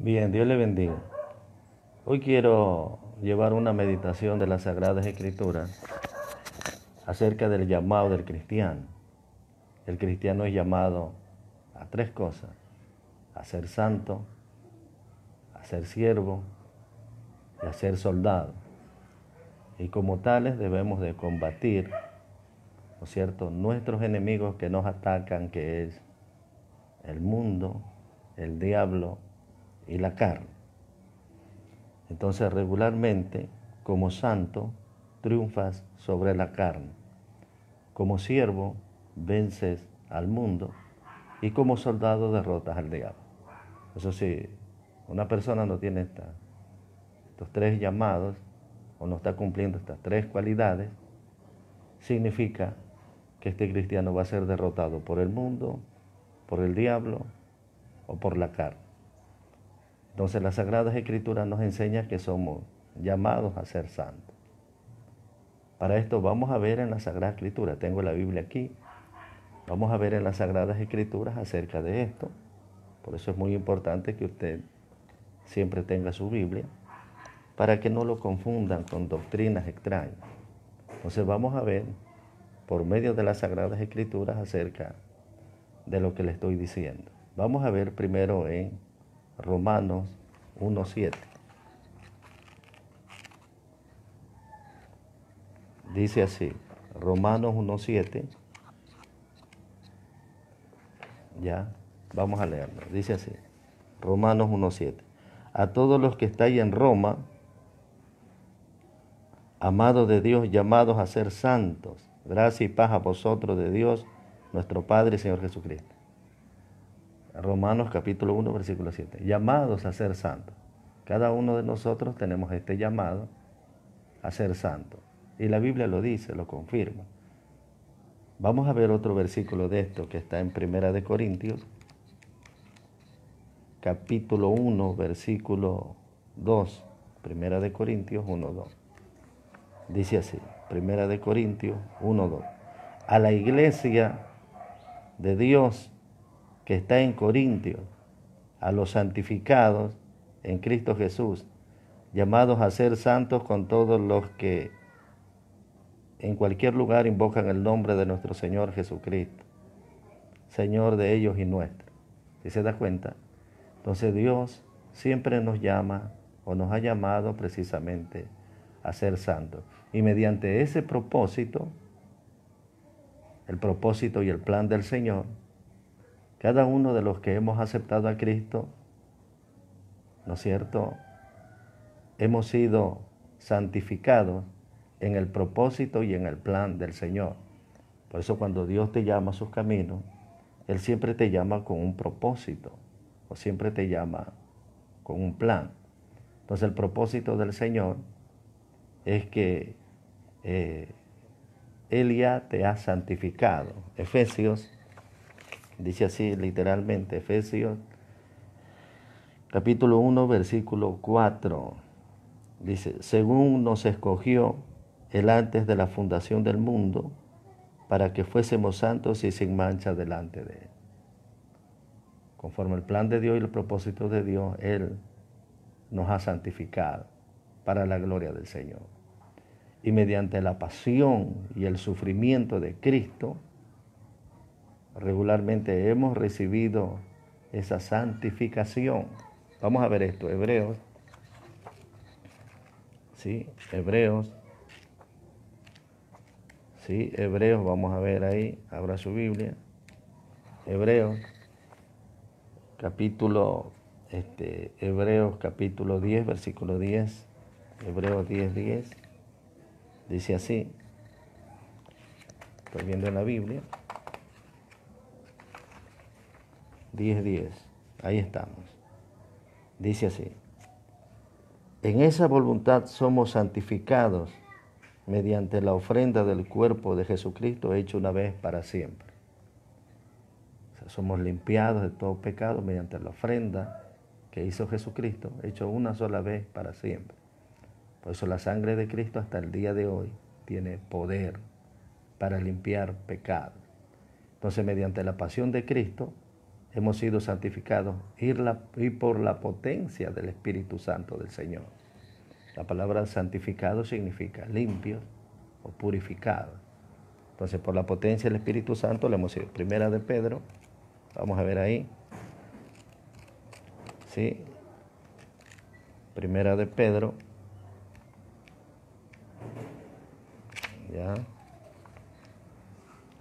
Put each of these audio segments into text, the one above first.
Bien, Dios le bendiga. Hoy quiero llevar una meditación de las Sagradas Escrituras acerca del llamado del cristiano. El cristiano es llamado a tres cosas, a ser santo, a ser siervo y a ser soldado. Y como tales debemos de combatir, ¿no es cierto?, nuestros enemigos que nos atacan, que es el mundo, el diablo y la carne. Entonces regularmente, como santo, triunfas sobre la carne. Como siervo, vences al mundo y como soldado derrotas al diablo. Eso sí, una persona no tiene estos tres llamados o no está cumpliendo estas tres cualidades, significa que este cristiano va a ser derrotado por el mundo, por el diablo o por la carne. Entonces las Sagradas Escrituras nos enseñan que somos llamados a ser santos. Para esto vamos a ver en la Sagrada Escritura, tengo la Biblia aquí, vamos a ver en las Sagradas Escrituras acerca de esto. Por eso es muy importante que usted siempre tenga su Biblia, para que no lo confundan con doctrinas extrañas. Entonces vamos a ver por medio de las Sagradas Escrituras acerca de lo que le estoy diciendo. Vamos a ver primero en Romanos 1.7. Dice así, Romanos 1.7. Ya, vamos a leerlo. Dice así, Romanos 1.7. A todos los que estáis en Roma, amados de Dios, llamados a ser santos, gracia y paz a vosotros de Dios, nuestro Padre y Señor Jesucristo. Romanos capítulo 1, versículo 7. Llamados a ser santos. Cada uno de nosotros tenemos este llamado a ser santo. Y la Biblia lo dice, lo confirma. Vamos a ver otro versículo de esto que está en Primera de Corintios, capítulo 1, versículo 2. Primera de Corintios 1, 2. Dice así, Primera de Corintios 1, 2. A la iglesia de Dios que está en Corintios, a los santificados en Cristo Jesús, llamados a ser santos con todos los que en cualquier lugar invocan el nombre de nuestro Señor Jesucristo, Señor de ellos y nuestro. Si se da cuenta, entonces Dios siempre nos llama o nos ha llamado precisamente a ser santos. Y mediante ese propósito, el propósito y el plan del Señor, cada uno de los que hemos aceptado a Cristo, ¿no es cierto? Hemos sido santificados en el propósito y en el plan del Señor. Por eso cuando Dios te llama a sus caminos, Él siempre te llama con un propósito o siempre te llama con un plan. Entonces el propósito del Señor es que eh, Él ya te ha santificado. Efesios Dice así literalmente Efesios capítulo 1 versículo 4. Dice, según nos escogió el antes de la fundación del mundo, para que fuésemos santos y sin mancha delante de Él. Conforme el plan de Dios y el propósito de Dios, Él nos ha santificado para la gloria del Señor. Y mediante la pasión y el sufrimiento de Cristo, regularmente hemos recibido esa santificación. Vamos a ver esto, Hebreos. Sí, Hebreos. Sí, Hebreos, vamos a ver ahí, abra su Biblia. Hebreos, capítulo, este, Hebreos capítulo 10, versículo 10. Hebreos 10, 10. Dice así. Estoy viendo en la Biblia. 10.10. Ahí estamos. Dice así. En esa voluntad somos santificados mediante la ofrenda del cuerpo de Jesucristo hecho una vez para siempre. somos limpiados de todo pecado mediante la ofrenda que hizo Jesucristo, hecho una sola vez para siempre. Por eso la sangre de Cristo hasta el día de hoy tiene poder para limpiar pecados. Entonces, mediante la pasión de Cristo, hemos sido santificados y, por la potencia del Espíritu Santo del Señor. La palabra santificado significa limpio o purificado. Entonces, por la potencia del Espíritu Santo le hemos sido. Primera de Pedro, vamos a ver ahí. Sí. Primera de Pedro. Ya.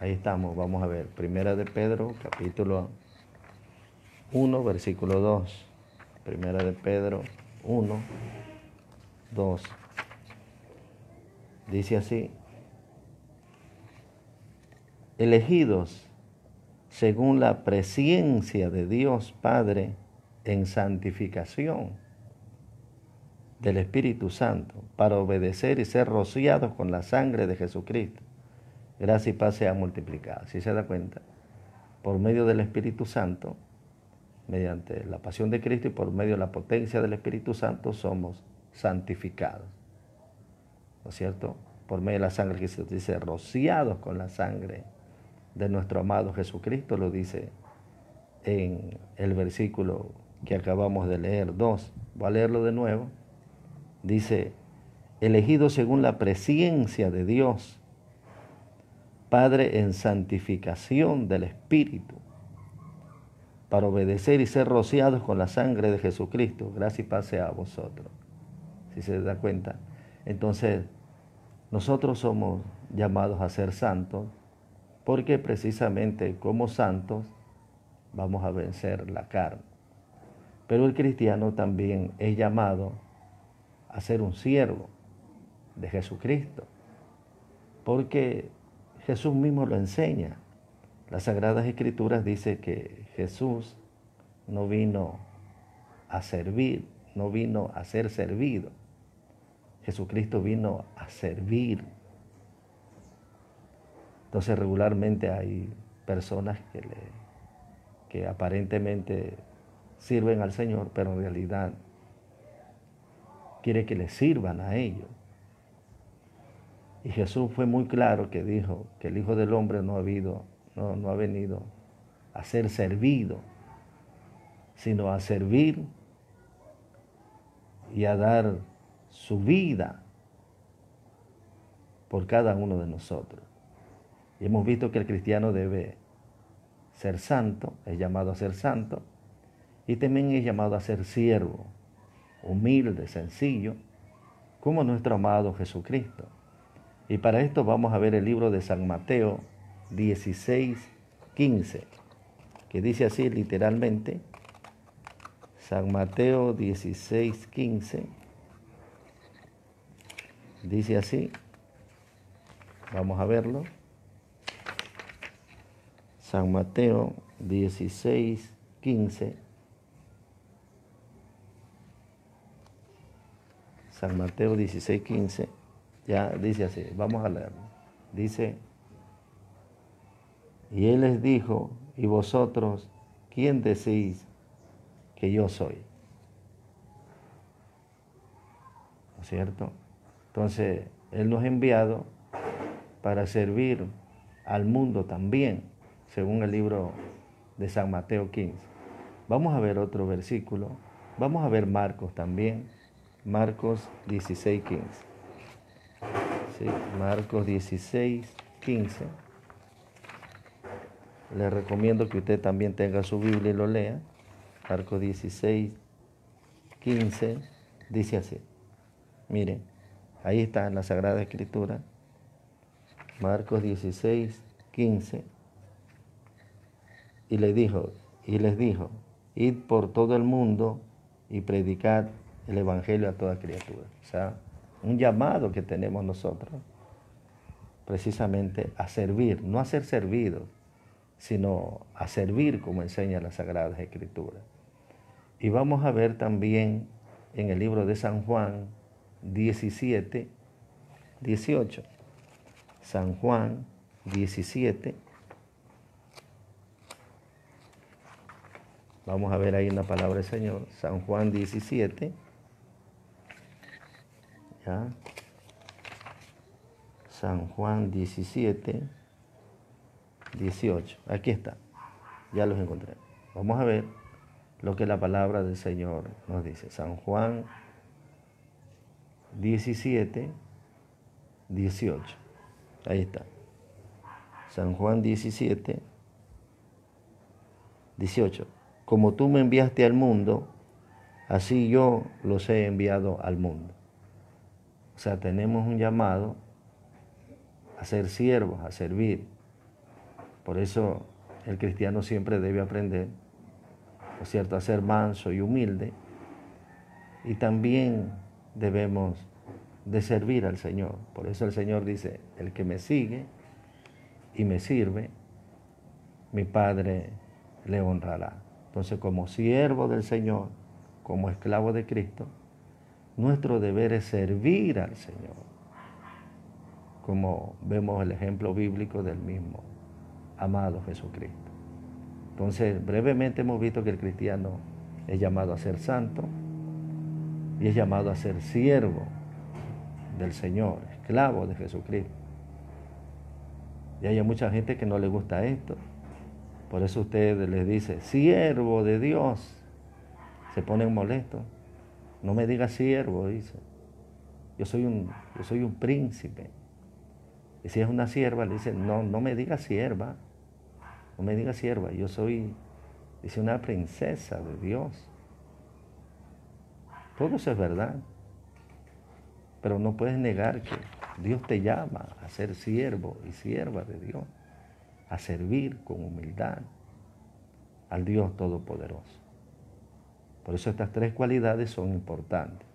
Ahí estamos, vamos a ver. Primera de Pedro, capítulo 1, versículo 2. Primera de Pedro 1, 2. Dice así, elegidos según la presencia de Dios Padre en santificación del Espíritu Santo, para obedecer y ser rociados con la sangre de Jesucristo. Gracia y paz sean multiplicadas. Si se da cuenta, por medio del Espíritu Santo, mediante la pasión de Cristo y por medio de la potencia del Espíritu Santo, somos santificados. ¿No es cierto? Por medio de la sangre que se dice, rociados con la sangre de nuestro amado Jesucristo, lo dice en el versículo que acabamos de leer, 2. Voy a leerlo de nuevo. Dice, elegido según la presencia de Dios, Padre en santificación del Espíritu, para obedecer y ser rociados con la sangre de Jesucristo. Gracias y pase a vosotros. Si se da cuenta. Entonces, nosotros somos llamados a ser santos porque precisamente como santos vamos a vencer la carne. Pero el cristiano también es llamado a ser un siervo de Jesucristo, porque Jesús mismo lo enseña. Las Sagradas Escrituras dice que Jesús no vino a servir, no vino a ser servido. Jesucristo vino a servir. Entonces regularmente hay personas que, le, que aparentemente sirven al Señor, pero en realidad quiere que le sirvan a ellos. Y Jesús fue muy claro que dijo que el Hijo del Hombre no ha, habido, no, no ha venido a ser servido, sino a servir y a dar su vida por cada uno de nosotros. Y hemos visto que el cristiano debe ser santo, es llamado a ser santo, y también es llamado a ser siervo, humilde, sencillo, como nuestro amado Jesucristo. Y para esto vamos a ver el libro de San Mateo 16, 15, que dice así literalmente, San Mateo 16, 15, dice así, vamos a verlo. San Mateo 16, 15. San Mateo 16, 15. Ya dice así, vamos a leerlo. Dice, y él les dijo, ¿y vosotros quién decís que yo soy? ¿No es cierto? Entonces, Él nos ha enviado para servir al mundo también según el libro de San Mateo 15. Vamos a ver otro versículo. Vamos a ver Marcos también. Marcos 16, 15. Sí, Marcos 16, 15. Le recomiendo que usted también tenga su Biblia y lo lea. Marcos 16, 15. Dice así. Miren, ahí está en la Sagrada Escritura. Marcos 16, 15 y les dijo, y les dijo, id por todo el mundo y predicad el Evangelio a toda criatura. O sea, un llamado que tenemos nosotros, precisamente a servir, no a ser servidos, sino a servir como enseña las Sagradas Escrituras. Y vamos a ver también en el libro de San Juan 17, 18. San Juan 17, Vamos a ver ahí en la palabra del Señor, San Juan 17. ¿Ya? San Juan 17, 18. Aquí está. Ya los encontré. Vamos a ver lo que la palabra del Señor nos dice. San Juan 17, 18. Ahí está. San Juan 17, 18. Como tú me enviaste al mundo, así yo los he enviado al mundo. O sea, tenemos un llamado a ser siervos, a servir. Por eso el cristiano siempre debe aprender, ¿no cierto?, a ser manso y humilde. Y también debemos de servir al Señor. Por eso el Señor dice, el que me sigue y me sirve, mi Padre le honrará. Entonces, como siervo del Señor, como esclavo de Cristo, nuestro deber es servir al Señor, como vemos el ejemplo bíblico del mismo amado Jesucristo. Entonces, brevemente hemos visto que el cristiano es llamado a ser santo y es llamado a ser siervo del Señor, esclavo de Jesucristo. Y hay mucha gente que no le gusta esto. Por eso usted les dice, siervo de Dios. Se ponen molestos. No me diga siervo, dice. Yo soy un, yo soy un príncipe. Y si es una sierva, le dice, no, no me diga sierva. No me diga sierva. Yo soy, dice, una princesa de Dios. Todo eso es verdad. Pero no puedes negar que Dios te llama a ser siervo y sierva de Dios, a servir con humildad al Dios Todopoderoso. Por eso estas tres cualidades son importantes.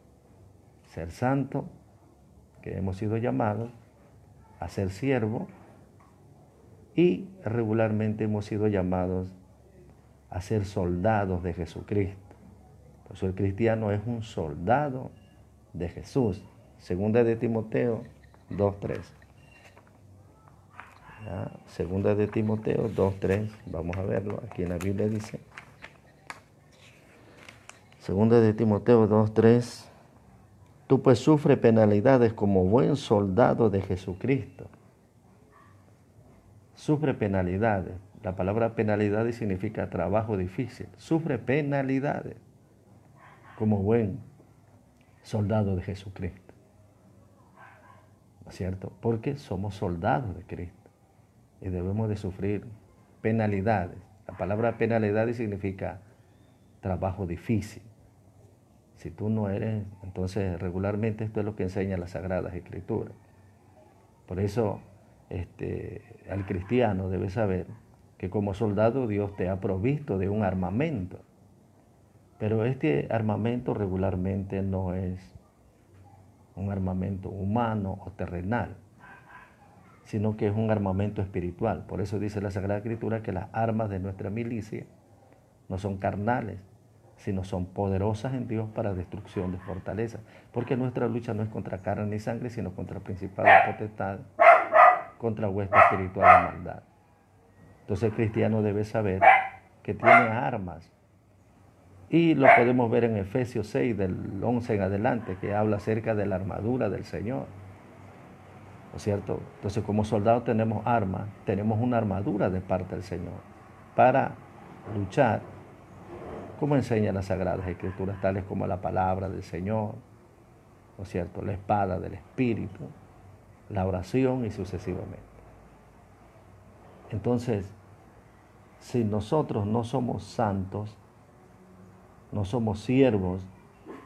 Ser santo, que hemos sido llamados, a ser siervo, y regularmente hemos sido llamados a ser soldados de Jesucristo. Por eso el cristiano es un soldado de Jesús. Segunda de Timoteo 2.3. Segunda de Timoteo 2.3. Vamos a verlo. Aquí en la Biblia dice. Segunda de Timoteo 2.3. Tú pues sufre penalidades como buen soldado de Jesucristo. Sufre penalidades. La palabra penalidades significa trabajo difícil. Sufre penalidades como buen soldado de Jesucristo cierto? Porque somos soldados de Cristo y debemos de sufrir penalidades. La palabra penalidades significa trabajo difícil. Si tú no eres, entonces regularmente esto es lo que enseña las Sagradas Escrituras. Por eso este, al cristiano debe saber que como soldado Dios te ha provisto de un armamento. Pero este armamento regularmente no es un armamento humano o terrenal, sino que es un armamento espiritual. Por eso dice la Sagrada Escritura que las armas de nuestra milicia no son carnales, sino son poderosas en Dios para destrucción de fortalezas. Porque nuestra lucha no es contra carne ni sangre, sino contra principales potestades, contra huestes espiritual de maldad. Entonces el cristiano debe saber que tiene armas y lo podemos ver en Efesios 6, del 11 en adelante, que habla acerca de la armadura del Señor. ¿No es cierto? Entonces, como soldados tenemos armas, tenemos una armadura de parte del Señor para luchar, como enseña las Sagradas Escrituras, tales como la palabra del Señor, ¿no es cierto? La espada del Espíritu, la oración y sucesivamente. Entonces, si nosotros no somos santos, no somos siervos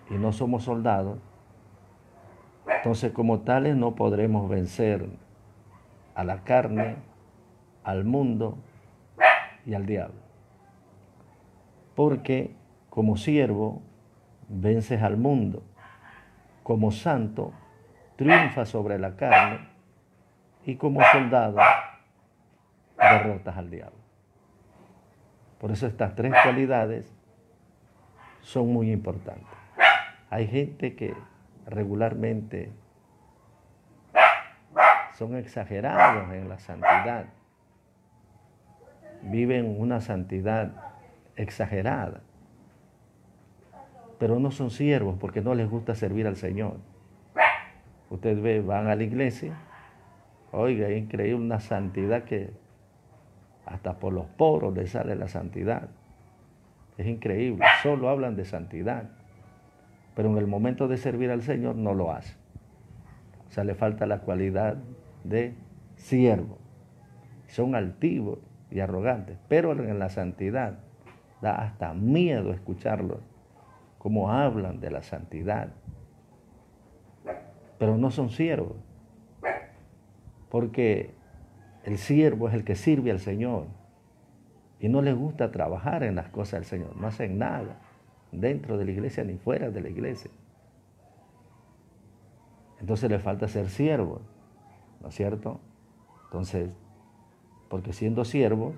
y no somos soldados, entonces como tales no podremos vencer a la carne, al mundo y al diablo. Porque como siervo vences al mundo, como santo triunfa sobre la carne y como soldado derrotas al diablo. Por eso estas tres cualidades son muy importantes. Hay gente que regularmente son exagerados en la santidad, viven una santidad exagerada, pero no son siervos porque no les gusta servir al Señor. Usted ve, van a la iglesia, oiga, es increíble una santidad que hasta por los poros le sale la santidad Es increíble, solo hablan de santidad, pero en el momento de servir al Señor no lo hacen. O sea, le falta la cualidad de siervo. Son altivos y arrogantes, pero en la santidad da hasta miedo escucharlos, como hablan de la santidad. Pero no son siervos, porque el siervo es el que sirve al Señor y no le gusta trabajar en las cosas del Señor, no hacen nada dentro de la iglesia ni fuera de la iglesia. Entonces le falta ser siervo, ¿no es cierto? Entonces, porque siendo siervo,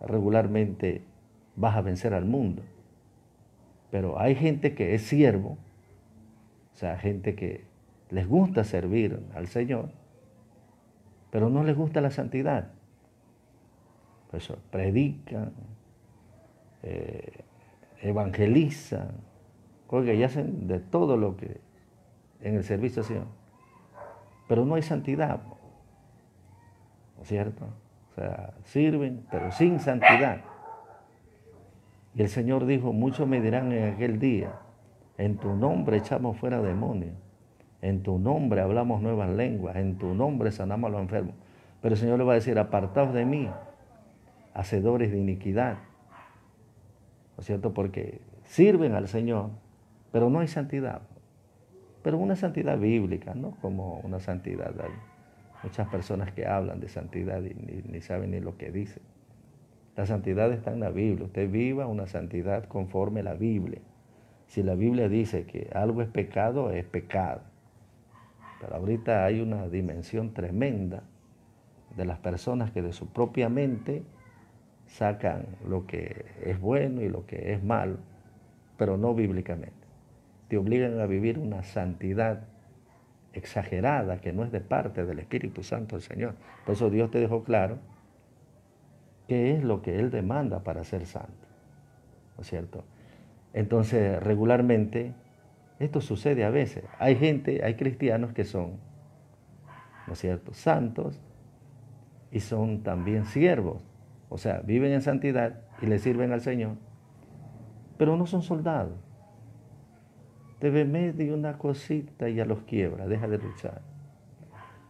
regularmente vas a vencer al mundo. Pero hay gente que es siervo, o sea, gente que les gusta servir al Señor, pero no les gusta la santidad. Por predican, eh, evangelizan, oiga, y hacen de todo lo que en el servicio al Señor. Pero no hay santidad, ¿no es cierto? O sea, sirven, pero sin santidad. Y el Señor dijo, muchos me dirán en aquel día, en tu nombre echamos fuera demonios, en tu nombre hablamos nuevas lenguas, en tu nombre sanamos a los enfermos. Pero el Señor le va a decir, apartaos de mí, hacedores de iniquidad. ¿No es cierto? Porque sirven al Señor, pero no hay santidad. Pero una santidad bíblica, no como una santidad. Hay muchas personas que hablan de santidad y ni, saben ni lo que dicen. La santidad está en la Biblia. Usted viva una santidad conforme a la Biblia. Si la Biblia dice que algo es pecado, es pecado. Pero ahorita hay una dimensión tremenda de las personas que de su propia mente sacan lo que es bueno y lo que es malo, pero no bíblicamente. Te obligan a vivir una santidad exagerada que no es de parte del Espíritu Santo del Señor. Por eso Dios te dejó claro qué es lo que Él demanda para ser santo. ¿No es cierto? Entonces, regularmente, esto sucede a veces. Hay gente, hay cristianos que son, ¿no es cierto?, santos y son también siervos o sea, viven en santidad y le sirven al Señor, pero no son soldados. Te ve medio una cosita y ya los quiebra, deja de luchar.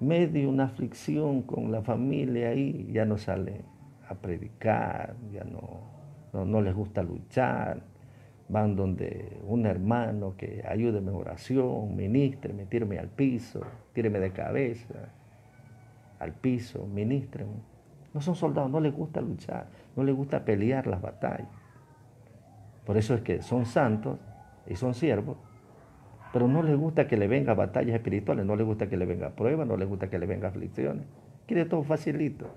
Medio una aflicción con la familia ahí, ya no sale a predicar, ya no, no, no les gusta luchar. Van donde un hermano que ayúdeme en oración, ministre, tíreme al piso, tíreme de cabeza al piso, ministreme. No son soldados, no les gusta luchar, no les gusta pelear las batallas. Por eso es que son santos y son siervos, pero no les gusta que le venga batallas espirituales, no les gusta que le venga pruebas, no les gusta que le venga aflicciones. Quiere todo facilito.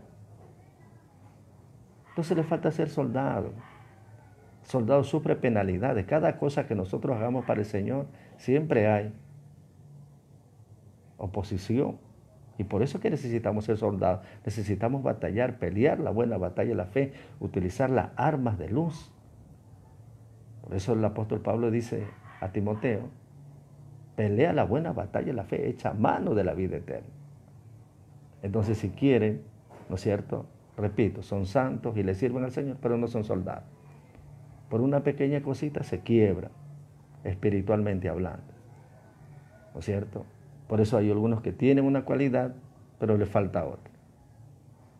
Entonces le falta ser soldado. Soldado sufre penalidades. Cada cosa que nosotros hagamos para el Señor, siempre hay oposición. Y por eso que necesitamos ser soldados. Necesitamos batallar, pelear la buena batalla de la fe, utilizar las armas de luz. Por eso el apóstol Pablo dice a Timoteo, pelea la buena batalla de la fe, echa mano de la vida eterna. Entonces si quieren, ¿no es cierto? Repito, son santos y le sirven al Señor, pero no son soldados. Por una pequeña cosita se quiebra, espiritualmente hablando. ¿No es cierto? Por eso hay algunos que tienen una cualidad, pero le falta otra.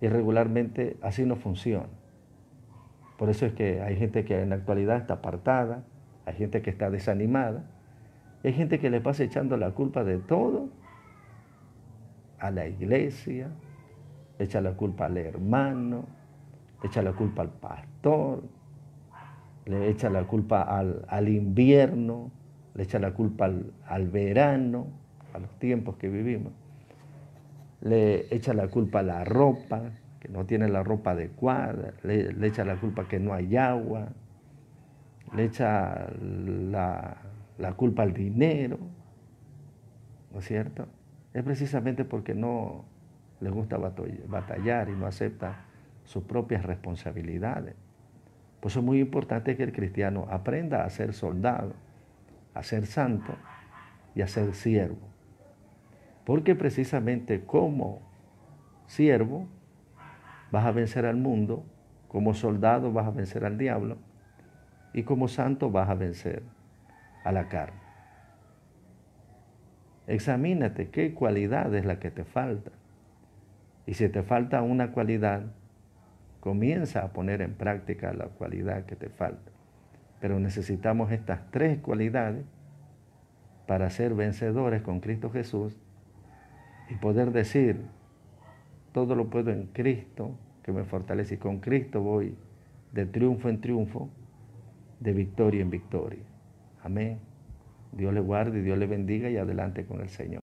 Y regularmente así no funciona. Por eso es que hay gente que en la actualidad está apartada, hay gente que está desanimada, hay gente que le pasa echando la culpa de todo a la iglesia, le echa la culpa al hermano, echa la culpa al pastor, le echa la culpa al, invierno, le echa la culpa al, al verano, a los tiempos que vivimos. Le echa la culpa a la ropa, que no tiene la ropa adecuada, le, echa la culpa que no hay agua, le echa la, la culpa al dinero, ¿no es cierto? Es precisamente porque no le gusta batallar y no acepta sus propias responsabilidades. Por eso es muy importante que el cristiano aprenda a ser soldado, a ser santo y a ser siervo. Porque precisamente como siervo vas a vencer al mundo, como soldado vas a vencer al diablo, y como santo vas a vencer a la carne. Examínate qué cualidad es la que te falta. Y si te falta una cualidad, comienza a poner en práctica la cualidad que te falta. Pero necesitamos estas tres cualidades para ser vencedores con Cristo Jesús y poder decir, todo lo puedo en Cristo que me fortalece y con Cristo voy de triunfo en triunfo, de victoria en victoria. Amén. Dios le guarde y Dios le bendiga y adelante con el Señor.